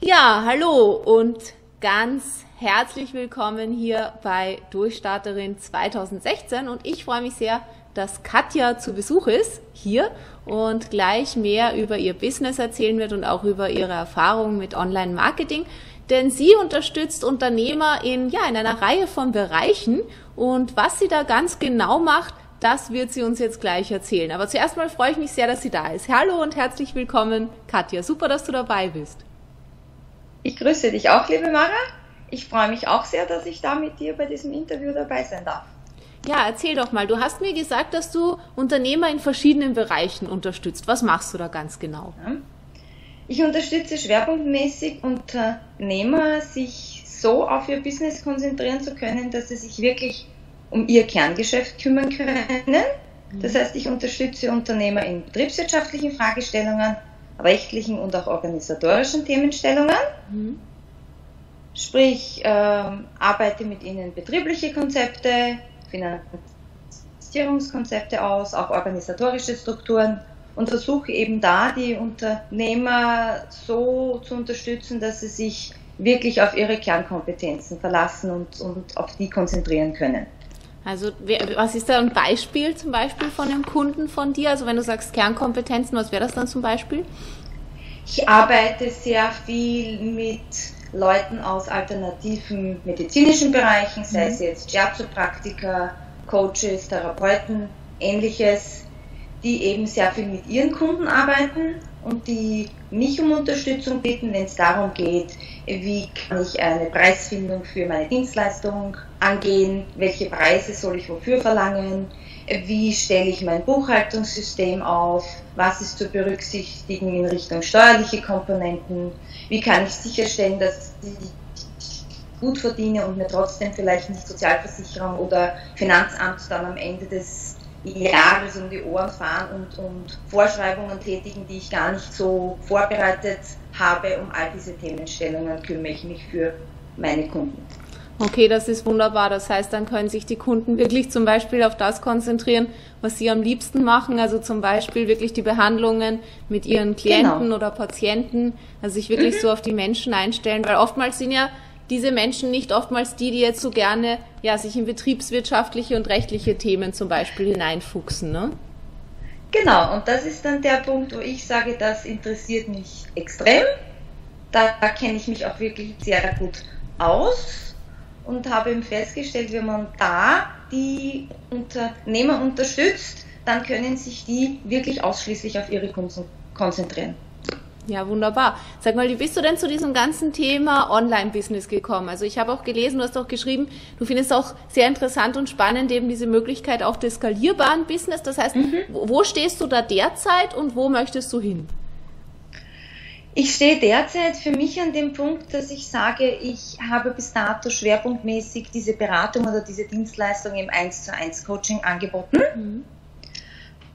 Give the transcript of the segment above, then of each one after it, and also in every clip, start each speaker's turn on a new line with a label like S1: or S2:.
S1: Ja, hallo und ganz herzlich willkommen hier bei Durchstarterin 2016 und ich freue mich sehr, dass Katja zu Besuch ist hier und gleich mehr über ihr Business erzählen wird und auch über ihre Erfahrungen mit Online-Marketing. Denn sie unterstützt Unternehmer in, ja, in einer Reihe von Bereichen und was sie da ganz genau macht, das wird sie uns jetzt gleich erzählen. Aber zuerst mal freue ich mich sehr, dass sie da ist. Hallo und herzlich willkommen, Katja. Super, dass du dabei bist.
S2: Ich grüße dich auch, liebe Mara. Ich freue mich auch sehr, dass ich da mit dir bei diesem Interview dabei sein darf.
S1: Ja, erzähl doch mal. Du hast mir gesagt, dass du Unternehmer in verschiedenen Bereichen unterstützt. Was machst du da ganz genau?
S2: Ich unterstütze schwerpunktmäßig Unternehmer, sich so auf ihr Business konzentrieren zu können, dass sie sich wirklich um ihr Kerngeschäft kümmern können. Das heißt, ich unterstütze Unternehmer in betriebswirtschaftlichen Fragestellungen, rechtlichen und auch organisatorischen Themenstellungen. Mhm. Sprich, äh, arbeite mit ihnen betriebliche Konzepte, Finanzierungskonzepte aus, auch organisatorische Strukturen und versuche eben da die Unternehmer so zu unterstützen, dass sie sich wirklich auf ihre Kernkompetenzen verlassen und, und auf die konzentrieren können.
S1: Also was ist da ein Beispiel zum Beispiel von einem Kunden von dir? Also wenn du sagst Kernkompetenzen, was wäre das dann zum Beispiel?
S2: Ich arbeite sehr viel mit Leuten aus alternativen medizinischen Bereichen, sei es mhm. jetzt Shiatsu-Praktiker, Coaches, Therapeuten, ähnliches, die eben sehr viel mit ihren Kunden arbeiten und die mich um Unterstützung bitten, wenn es darum geht, wie kann ich eine Preisfindung für meine Dienstleistung angehen, welche Preise soll ich wofür verlangen, wie stelle ich mein Buchhaltungssystem auf, was ist zu berücksichtigen in Richtung steuerliche Komponenten, wie kann ich sicherstellen, dass ich gut verdiene und mir trotzdem vielleicht nicht Sozialversicherung oder Finanzamt dann am Ende des Jahres um die Ohren fahren und, und Vorschreibungen tätigen, die ich gar nicht so vorbereitet habe. Um all diese Themenstellungen kümmere ich mich für meine Kunden.
S1: Okay, das ist wunderbar. Das heißt, dann können sich die Kunden wirklich zum Beispiel auf das konzentrieren, was sie am liebsten machen. Also zum Beispiel wirklich die Behandlungen mit ihren Klienten genau. oder Patienten. Also sich wirklich mhm. so auf die Menschen einstellen, weil oftmals sind ja diese Menschen nicht oftmals die, die jetzt so gerne ja, sich in betriebswirtschaftliche und rechtliche Themen zum Beispiel hineinfuchsen. Ne?
S2: Genau, und das ist dann der Punkt, wo ich sage, das interessiert mich extrem. Da, da kenne ich mich auch wirklich sehr gut aus und habe eben festgestellt, wenn man da die Unternehmer unterstützt, dann können sich die wirklich ausschließlich auf ihre Kunden konzentrieren.
S1: Ja, wunderbar. Sag mal, wie bist du denn zu diesem ganzen Thema Online-Business gekommen? Also ich habe auch gelesen, du hast auch geschrieben, du findest auch sehr interessant und spannend eben diese Möglichkeit auch des skalierbaren Business. Das heißt, mhm. wo stehst du da derzeit und wo möchtest du hin?
S2: Ich stehe derzeit für mich an dem Punkt, dass ich sage, ich habe bis dato schwerpunktmäßig diese Beratung oder diese Dienstleistung im 1 zu 1 Coaching angeboten. Mhm.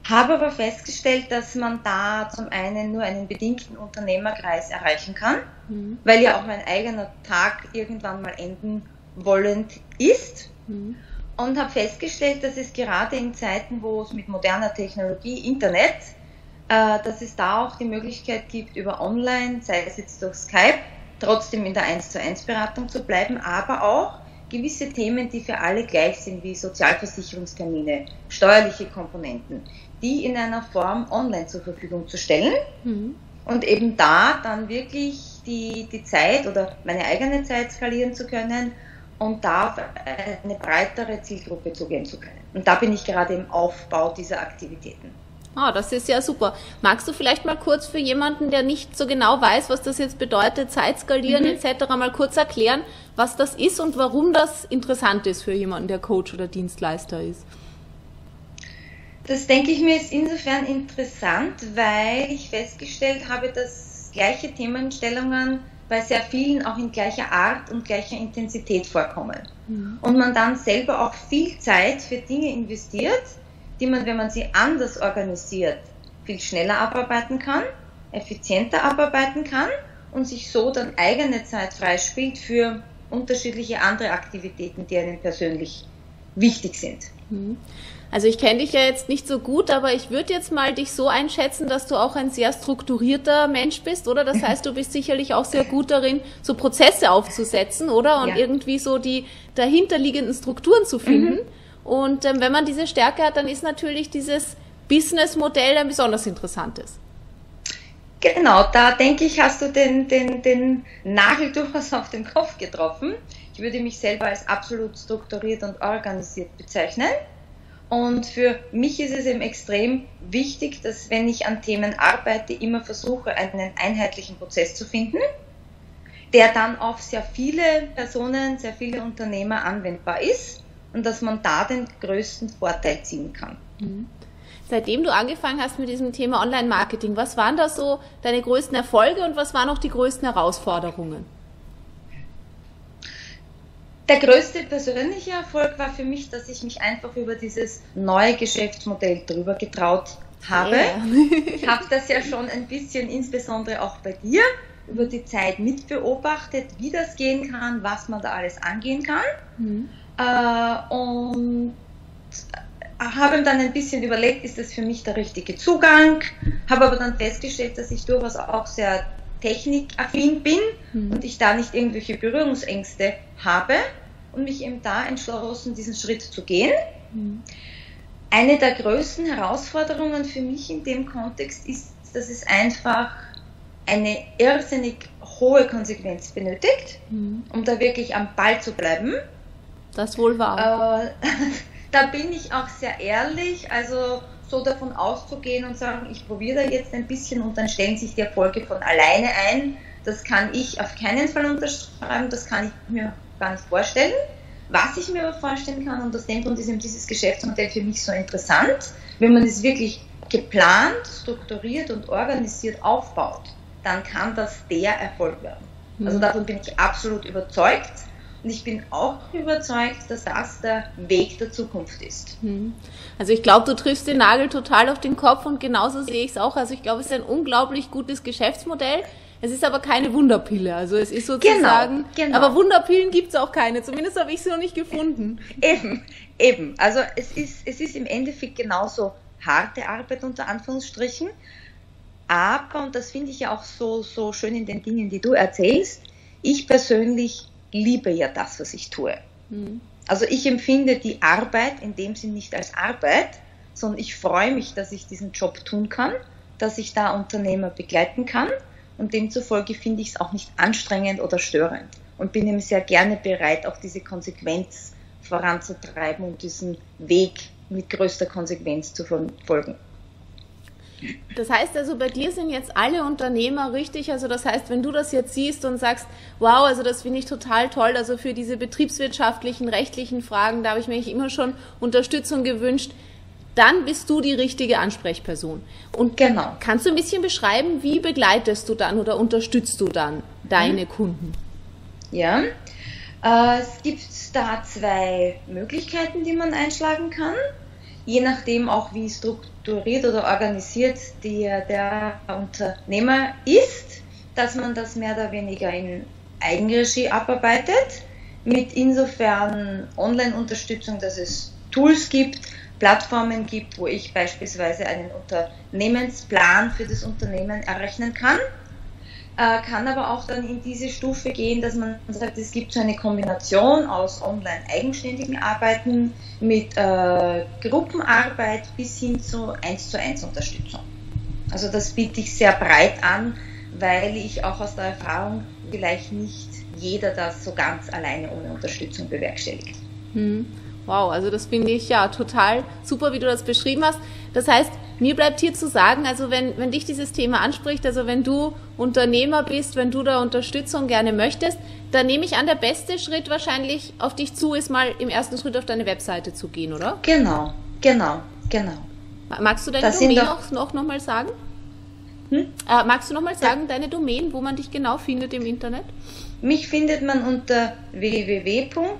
S2: Habe aber festgestellt, dass man da zum einen nur einen bedingten Unternehmerkreis erreichen kann, mhm. weil ja auch mein eigener Tag irgendwann mal enden wollend ist. Mhm. Und habe festgestellt, dass es gerade in Zeiten, wo es mit moderner Technologie, Internet, äh, dass es da auch die Möglichkeit gibt, über Online, sei es jetzt durch Skype, trotzdem in der 1 zu 1 Beratung zu bleiben, aber auch gewisse Themen, die für alle gleich sind, wie Sozialversicherungstermine, steuerliche Komponenten, die in einer Form online zur Verfügung zu stellen mhm. und eben da dann wirklich die, die Zeit oder meine eigene Zeit skalieren zu können und da eine breitere Zielgruppe zugehen zu können. Und da bin ich gerade im Aufbau dieser Aktivitäten.
S1: Ah, das ist ja super. Magst du vielleicht mal kurz für jemanden, der nicht so genau weiß, was das jetzt bedeutet, Zeit skalieren mhm. etc., mal kurz erklären, was das ist und warum das interessant ist für jemanden, der Coach oder Dienstleister ist?
S2: Das denke ich mir ist insofern interessant, weil ich festgestellt habe, dass gleiche Themenstellungen bei sehr vielen auch in gleicher Art und gleicher Intensität vorkommen. Mhm. Und man dann selber auch viel Zeit für Dinge investiert, die man, wenn man sie anders organisiert, viel schneller abarbeiten kann, effizienter abarbeiten kann und sich so dann eigene Zeit freispielt für unterschiedliche andere Aktivitäten, die einen persönlich wichtig sind.
S1: Mhm. Also ich kenne dich ja jetzt nicht so gut, aber ich würde jetzt mal dich so einschätzen, dass du auch ein sehr strukturierter Mensch bist, oder? Das heißt, du bist sicherlich auch sehr gut darin, so Prozesse aufzusetzen, oder? Und ja. irgendwie so die dahinterliegenden Strukturen zu finden. Mhm. Und ähm, wenn man diese Stärke hat, dann ist natürlich dieses Businessmodell ein besonders interessantes.
S2: Genau, da denke ich, hast du den, den, den Nagel durchaus auf den Kopf getroffen. Ich würde mich selber als absolut strukturiert und organisiert bezeichnen. Und für mich ist es eben extrem wichtig, dass wenn ich an Themen arbeite, immer versuche, einen einheitlichen Prozess zu finden, der dann auf sehr viele Personen, sehr viele Unternehmer anwendbar ist und dass man da den größten Vorteil ziehen kann. Mhm.
S1: Seitdem du angefangen hast mit diesem Thema Online-Marketing, was waren da so deine größten Erfolge und was waren auch die größten Herausforderungen?
S2: Der größte persönliche Erfolg war für mich, dass ich mich einfach über dieses neue Geschäftsmodell drüber getraut habe. Ja. ich habe das ja schon ein bisschen, insbesondere auch bei dir, über die Zeit mitbeobachtet, wie das gehen kann, was man da alles angehen kann. Mhm. Äh, und habe dann ein bisschen überlegt, ist das für mich der richtige Zugang, habe aber dann festgestellt, dass ich durchaus auch sehr technikaffin bin mhm. und ich da nicht irgendwelche Berührungsängste habe und mich eben da entschlossen, diesen Schritt zu gehen. Mhm. Eine der größten Herausforderungen für mich in dem Kontext ist, dass es einfach eine irrsinnig hohe Konsequenz benötigt, mhm. um da wirklich am Ball zu bleiben.
S1: Das wohl wahr. Äh,
S2: da bin ich auch sehr ehrlich. Also so davon auszugehen und sagen, ich probiere da jetzt ein bisschen und dann stellen sich die Erfolge von alleine ein, das kann ich auf keinen Fall unterschreiben, das kann ich mir gar nicht vorstellen. Was ich mir aber vorstellen kann, und aus dem Grund ist eben dieses Geschäftsmodell für mich so interessant, wenn man es wirklich geplant, strukturiert und organisiert aufbaut, dann kann das der Erfolg werden. Also mhm. davon bin ich absolut überzeugt. Und ich bin auch überzeugt, dass das der Weg der Zukunft ist. Hm.
S1: Also ich glaube, du triffst den Nagel total auf den Kopf und genauso sehe ich es auch. Also ich glaube, es ist ein unglaublich gutes Geschäftsmodell. Es ist aber keine Wunderpille. Also es ist sozusagen. Genau, genau. Aber Wunderpillen gibt es auch keine. Zumindest habe ich sie noch nicht gefunden.
S2: Eben, eben. Also es ist, es ist im Endeffekt genauso harte Arbeit unter Anführungsstrichen. Aber, und das finde ich ja auch so, so schön in den Dingen, die du erzählst, ich persönlich liebe ja das, was ich tue. Mhm. Also ich empfinde die Arbeit in dem Sinn nicht als Arbeit, sondern ich freue mich, dass ich diesen Job tun kann, dass ich da Unternehmer begleiten kann und demzufolge finde ich es auch nicht anstrengend oder störend und bin eben sehr gerne bereit, auch diese Konsequenz voranzutreiben und diesen Weg mit größter Konsequenz zu verfolgen.
S1: Das heißt also, bei dir sind jetzt alle Unternehmer richtig. Also das heißt, wenn du das jetzt siehst und sagst, wow, also das finde ich total toll. Also für diese betriebswirtschaftlichen, rechtlichen Fragen, da habe ich mir immer schon Unterstützung gewünscht. Dann bist du die richtige Ansprechperson. Und genau. kannst du ein bisschen beschreiben, wie begleitest du dann oder unterstützt du dann deine mhm. Kunden?
S2: Ja, äh, es gibt da zwei Möglichkeiten, die man einschlagen kann je nachdem auch wie strukturiert oder organisiert die, der Unternehmer ist, dass man das mehr oder weniger in Eigenregie abarbeitet, mit insofern Online-Unterstützung, dass es Tools gibt, Plattformen gibt, wo ich beispielsweise einen Unternehmensplan für das Unternehmen errechnen kann äh, kann aber auch dann in diese Stufe gehen, dass man sagt, es gibt so eine Kombination aus online eigenständigen Arbeiten mit äh, Gruppenarbeit bis hin zu 1 zu 1 Unterstützung. Also das biete ich sehr breit an, weil ich auch aus der Erfahrung vielleicht nicht jeder das so ganz alleine ohne Unterstützung bewerkstelligt.
S1: Hm. Wow, also das finde ich ja total super, wie du das beschrieben hast. Das heißt, mir bleibt hier zu sagen, also wenn, wenn dich dieses Thema anspricht, also wenn du Unternehmer bist, wenn du da Unterstützung gerne möchtest, dann nehme ich an, der beste Schritt wahrscheinlich auf dich zu ist, mal im ersten Schritt auf deine Webseite zu gehen, oder?
S2: Genau, genau, genau.
S1: Magst du deine das Domain noch, noch, noch mal sagen? Hm? Äh, magst du noch mal sagen, ja. deine Domain, wo man dich genau findet im Internet?
S2: Mich findet man unter www.katja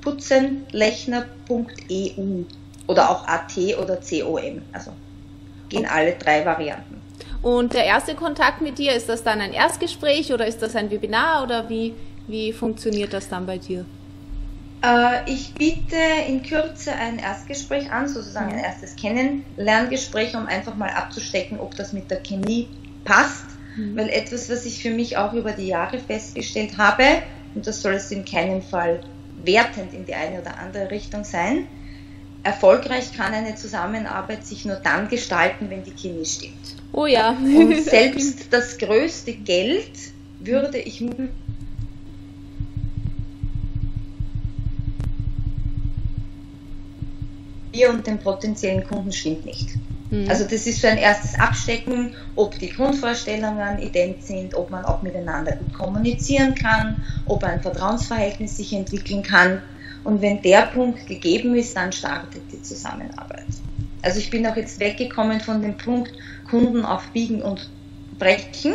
S2: putzenlechner.eu oder auch AT oder COM. Also gehen alle drei Varianten.
S1: Und der erste Kontakt mit dir, ist das dann ein Erstgespräch oder ist das ein Webinar oder wie, wie funktioniert das dann bei dir?
S2: Äh, ich biete in Kürze ein Erstgespräch an, sozusagen ein erstes Kennenlerngespräch, um einfach mal abzustecken, ob das mit der Chemie passt. Mhm. Weil etwas, was ich für mich auch über die Jahre festgestellt habe, und das soll es in keinem Fall wertend in die eine oder andere Richtung sein, erfolgreich kann eine Zusammenarbeit sich nur dann gestalten, wenn die Chemie stimmt.
S1: Oh ja.
S2: Und selbst das größte Geld würde ich wir und den potenziellen Kunden stimmt nicht. Mhm. Also das ist so ein erstes Abstecken, ob die Grundvorstellungen ident sind, ob man auch miteinander gut kommunizieren kann, ob ein Vertrauensverhältnis sich entwickeln kann. Und wenn der Punkt gegeben ist, dann startet die Zusammenarbeit. Also ich bin auch jetzt weggekommen von dem Punkt Kunden auf Biegen und Brechen.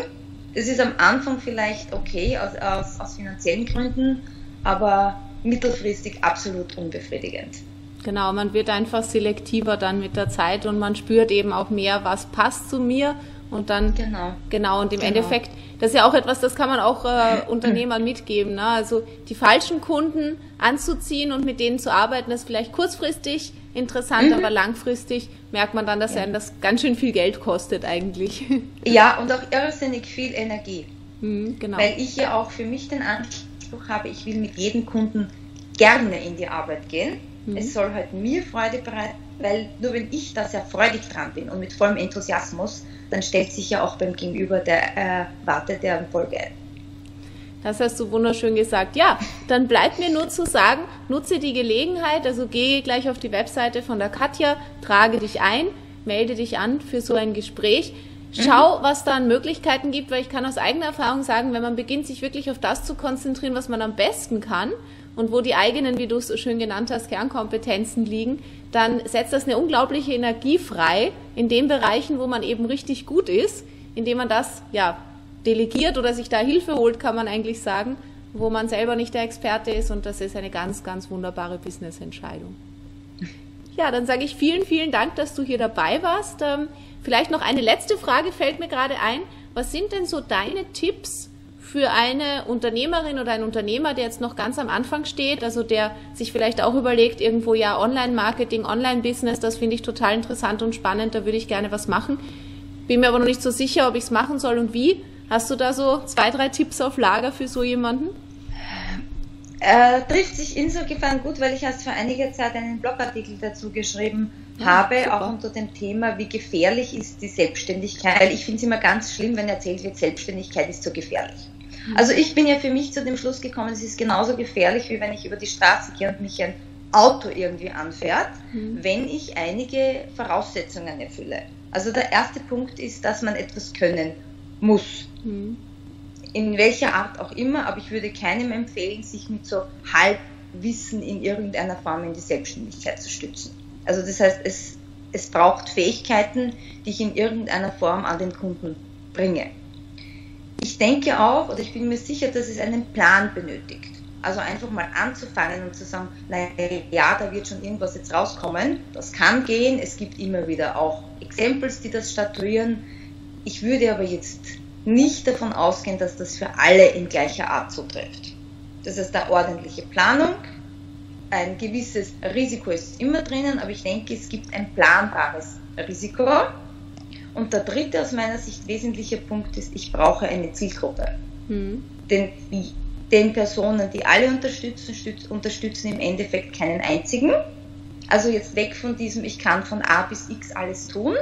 S2: Das ist am Anfang vielleicht okay aus, aus, aus finanziellen Gründen, aber mittelfristig absolut unbefriedigend.
S1: Genau, man wird einfach selektiver dann mit der Zeit und man spürt eben auch mehr, was passt zu mir und dann genau, genau und im genau. Endeffekt, das ist ja auch etwas, das kann man auch äh, Unternehmern mitgeben. Ne? Also die falschen Kunden anzuziehen und mit denen zu arbeiten, das ist vielleicht kurzfristig interessant, mhm. aber langfristig merkt man dann, dass ja. einem das ganz schön viel Geld kostet eigentlich.
S2: Ja, und auch irrsinnig viel Energie. Mhm, genau. Weil ich ja auch für mich den Anspruch habe, ich will mit jedem Kunden gerne in die Arbeit gehen Mhm. Es soll halt mir Freude bereiten, weil nur wenn ich da sehr freudig dran bin und mit vollem Enthusiasmus, dann stellt sich ja auch beim Gegenüber der Erwarte der Erfolge ein.
S1: Das hast du wunderschön gesagt. Ja, dann bleibt mir nur zu sagen, nutze die Gelegenheit, also gehe gleich auf die Webseite von der Katja, trage dich ein, melde dich an für so ein Gespräch. Schau, mhm. was da an Möglichkeiten gibt, weil ich kann aus eigener Erfahrung sagen, wenn man beginnt, sich wirklich auf das zu konzentrieren, was man am besten kann und wo die eigenen, wie du es so schön genannt hast, Kernkompetenzen liegen, dann setzt das eine unglaubliche Energie frei in den Bereichen, wo man eben richtig gut ist, indem man das ja delegiert oder sich da Hilfe holt, kann man eigentlich sagen, wo man selber nicht der Experte ist und das ist eine ganz, ganz wunderbare Business-Entscheidung. Ja, dann sage ich vielen, vielen Dank, dass du hier dabei warst. Vielleicht noch eine letzte Frage fällt mir gerade ein. Was sind denn so deine Tipps für eine Unternehmerin oder einen Unternehmer, der jetzt noch ganz am Anfang steht, also der sich vielleicht auch überlegt, irgendwo ja Online-Marketing, Online-Business, das finde ich total interessant und spannend, da würde ich gerne was machen. Bin mir aber noch nicht so sicher, ob ich es machen soll und wie. Hast du da so zwei, drei Tipps auf Lager für so jemanden?
S2: Äh, trifft sich insofern gut, weil ich erst vor einiger Zeit einen Blogartikel dazu geschrieben ja, habe, super. auch unter dem Thema, wie gefährlich ist die Selbstständigkeit. Weil ich finde es immer ganz schlimm, wenn erzählt wird, Selbstständigkeit ist so gefährlich. Also ich bin ja für mich zu dem Schluss gekommen, es ist genauso gefährlich, wie wenn ich über die Straße gehe und mich ein Auto irgendwie anfährt, mhm. wenn ich einige Voraussetzungen erfülle. Also der erste Punkt ist, dass man etwas können muss. Mhm. In welcher Art auch immer, aber ich würde keinem empfehlen, sich mit so Halbwissen in irgendeiner Form in die Selbstständigkeit zu stützen. Also das heißt, es, es braucht Fähigkeiten, die ich in irgendeiner Form an den Kunden bringe. Ich denke auch, oder ich bin mir sicher, dass es einen Plan benötigt. Also einfach mal anzufangen und zu sagen, naja, ja, da wird schon irgendwas jetzt rauskommen. Das kann gehen. Es gibt immer wieder auch Exempels, die das statuieren. Ich würde aber jetzt nicht davon ausgehen, dass das für alle in gleicher Art zutrifft. Das heißt, da ordentliche Planung, ein gewisses Risiko ist immer drinnen, aber ich denke, es gibt ein planbares Risiko und der dritte aus meiner Sicht wesentliche Punkt ist, ich brauche eine Zielgruppe. Mhm. Denn den Personen, die alle unterstützen, unterstützen im Endeffekt keinen einzigen. Also jetzt weg von diesem, ich kann von A bis X alles tun,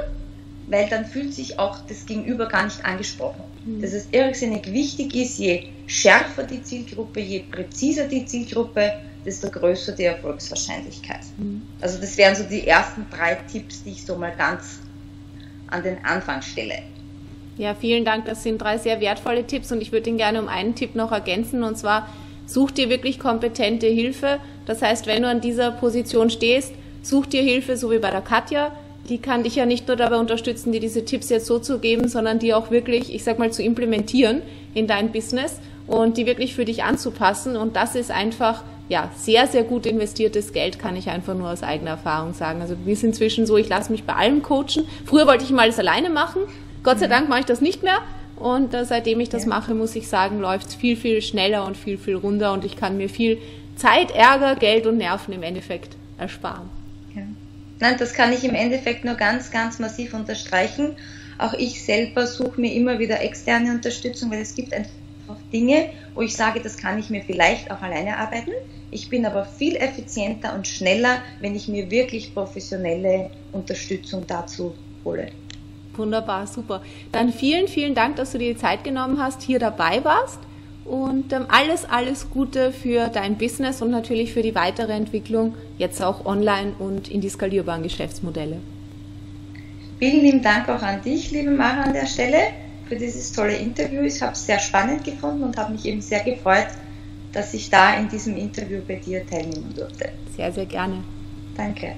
S2: weil dann fühlt sich auch das Gegenüber gar nicht angesprochen. Mhm. Dass es irrsinnig wichtig ist, je schärfer die Zielgruppe, je präziser die Zielgruppe, desto größer die Erfolgswahrscheinlichkeit. Mhm. Also das wären so die ersten drei Tipps, die ich so mal ganz an den Anfang stelle.
S1: Ja, vielen Dank. Das sind drei sehr wertvolle Tipps und ich würde ihn gerne um einen Tipp noch ergänzen und zwar such dir wirklich kompetente Hilfe. Das heißt, wenn du an dieser Position stehst, such dir Hilfe, so wie bei der Katja. Die kann dich ja nicht nur dabei unterstützen, dir diese Tipps jetzt so zu geben, sondern die auch wirklich, ich sag mal, zu implementieren in dein Business und die wirklich für dich anzupassen. Und das ist einfach ja, sehr, sehr gut investiertes Geld, kann ich einfach nur aus eigener Erfahrung sagen. Also wir sind inzwischen so, ich lasse mich bei allem coachen. Früher wollte ich mal alles alleine machen. Gott sei. Dank mache ich das nicht mehr. Und äh, seitdem ich das ja. mache, muss ich sagen, läuft es viel, viel schneller und viel, viel runder und ich kann mir viel Zeit, Ärger, Geld und Nerven im Endeffekt ersparen.
S2: Nein, das kann ich im Endeffekt nur ganz, ganz massiv unterstreichen. Auch ich selber suche mir immer wieder externe Unterstützung, weil es gibt einfach Dinge, wo ich sage, das kann ich mir vielleicht auch alleine arbeiten. Ich bin aber viel effizienter und schneller, wenn ich mir wirklich professionelle Unterstützung dazu hole.
S1: Wunderbar, super. Dann vielen, vielen Dank, dass du dir die Zeit genommen hast, hier dabei warst. Und ähm, alles, alles Gute für dein Business und natürlich für die weitere Entwicklung, jetzt auch online und in die skalierbaren Geschäftsmodelle.
S2: Vielen lieben Dank auch an dich, liebe Mara, an der Stelle für dieses tolle Interview. Ich habe es sehr spannend gefunden und habe mich eben sehr gefreut, dass ich da in diesem Interview bei dir teilnehmen durfte.
S1: Sehr, sehr gerne.
S2: Danke.